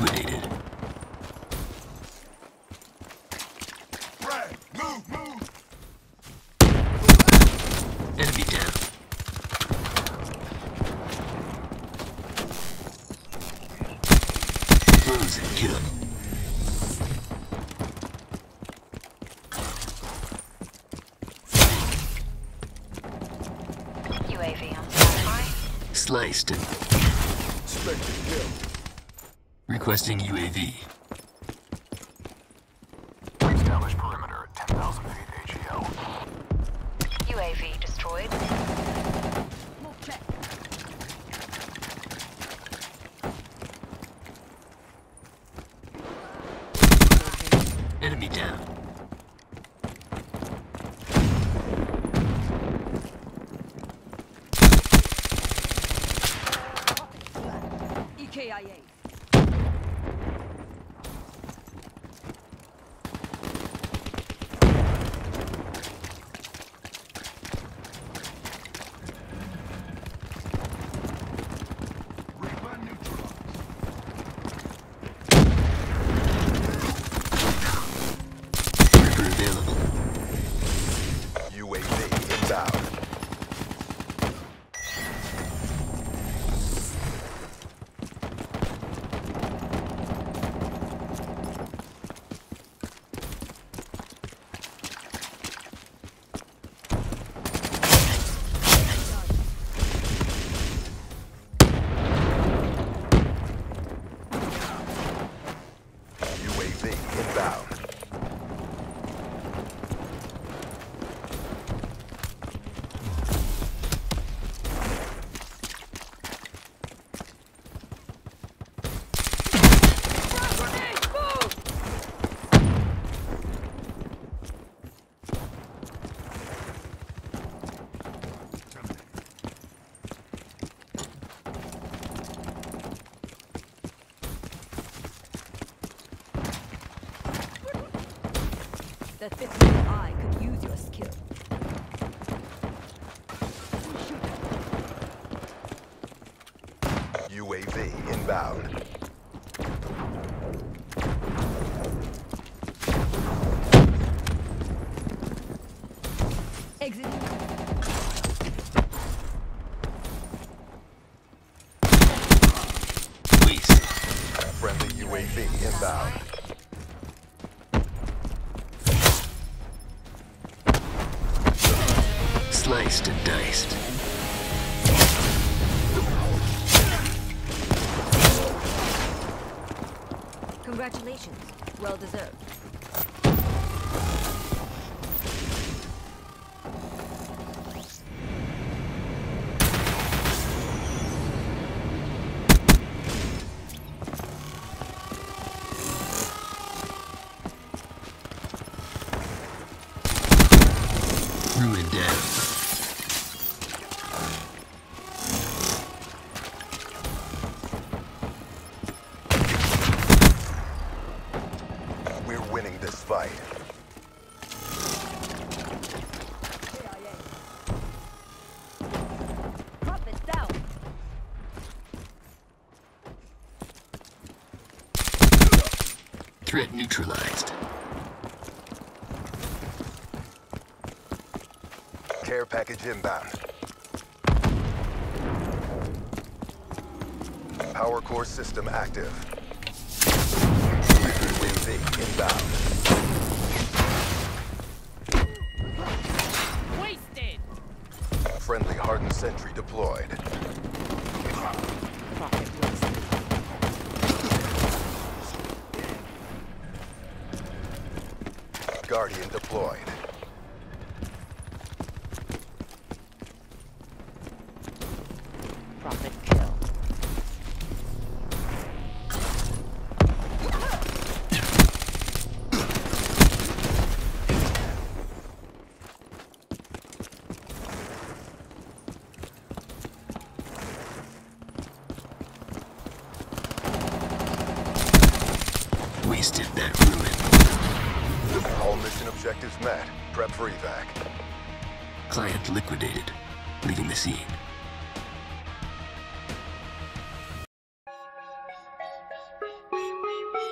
eliminated. Brad, move, move! Enemy down. Close and kill. UAV on standby. Sliced and Expected kill. Requesting UAV. Establish perimeter at 10,000 feet AGL. UAV destroyed. Enemy down. EKIA. Reaper neutralized. Reaper available. UAV inbound. UAV inbound. The fifth eye could use your skill. UAV inbound. Exit. Friendly UAV inbound. Sliced and diced. Congratulations. Well deserved. Ruin down. Threat neutralized. Care package inbound. Power core system active. UAV inbound. Wasted. Friendly hardened sentry deployed. Prophet wasted. Guardian deployed. Prophet kill. Wasted that ruin. Mission objectives met. Prep for evac. Client liquidated, leaving the scene. Beep, beep, beep.